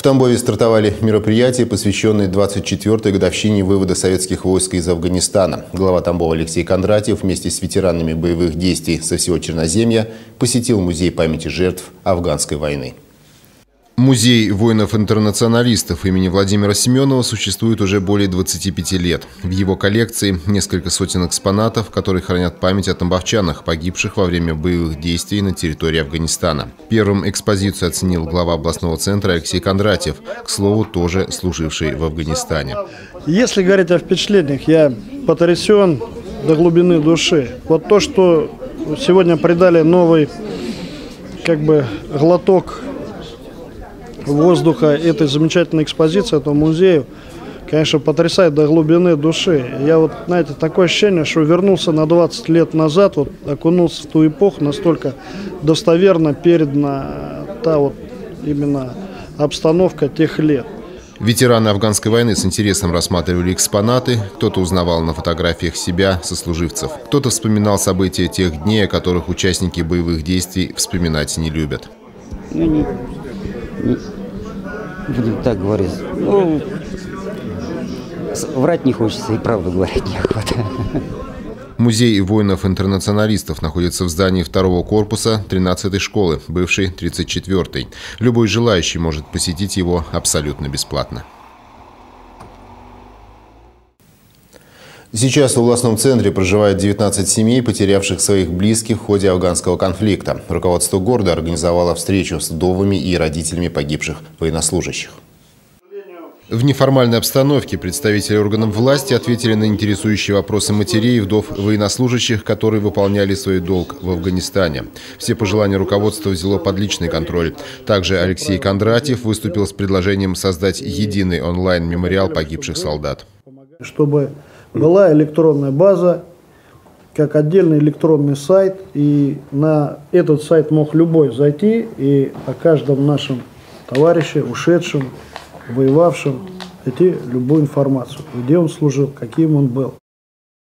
В Тамбове стартовали мероприятия, посвященные 24-й годовщине вывода советских войск из Афганистана. Глава Тамбова Алексей Кондратьев вместе с ветеранами боевых действий со всего Черноземья посетил Музей памяти жертв афганской войны. Музей воинов-интернационалистов имени Владимира Семенова существует уже более 25 лет. В его коллекции несколько сотен экспонатов, которые хранят память о тамбовчанах, погибших во время боевых действий на территории Афганистана. Первым экспозицию оценил глава областного центра Алексей Кондратьев, к слову, тоже служивший в Афганистане. Если говорить о впечатлениях, я потрясен до глубины души. Вот то, что сегодня придали новый как бы глоток воздуха этой замечательной экспозиции, этого музея, конечно, потрясает до глубины души. Я вот, знаете, такое ощущение, что вернулся на 20 лет назад, вот окунулся в ту эпоху, настолько достоверно передана та вот именно обстановка тех лет. Ветераны афганской войны с интересом рассматривали экспонаты, кто-то узнавал на фотографиях себя, сослуживцев, кто-то вспоминал события тех дней, о которых участники боевых действий вспоминать не любят. Ну, не, будем так говорить. Ну, врать не хочется и правду говорить неохота. Музей воинов-интернационалистов находится в здании второго корпуса 13-й школы, бывшей 34-й. Любой желающий может посетить его абсолютно бесплатно. Сейчас в областном центре проживает 19 семей, потерявших своих близких в ходе афганского конфликта. Руководство города организовало встречу с вдовами и родителями погибших военнослужащих. В неформальной обстановке представители органов власти ответили на интересующие вопросы матерей и вдов военнослужащих, которые выполняли свой долг в Афганистане. Все пожелания руководства взяло под личный контроль. Также Алексей Кондратьев выступил с предложением создать единый онлайн-мемориал погибших солдат. Чтобы была электронная база, как отдельный электронный сайт, и на этот сайт мог любой зайти и о каждом нашем товарище, ушедшем, воевавшем, найти любую информацию, где он служил, каким он был.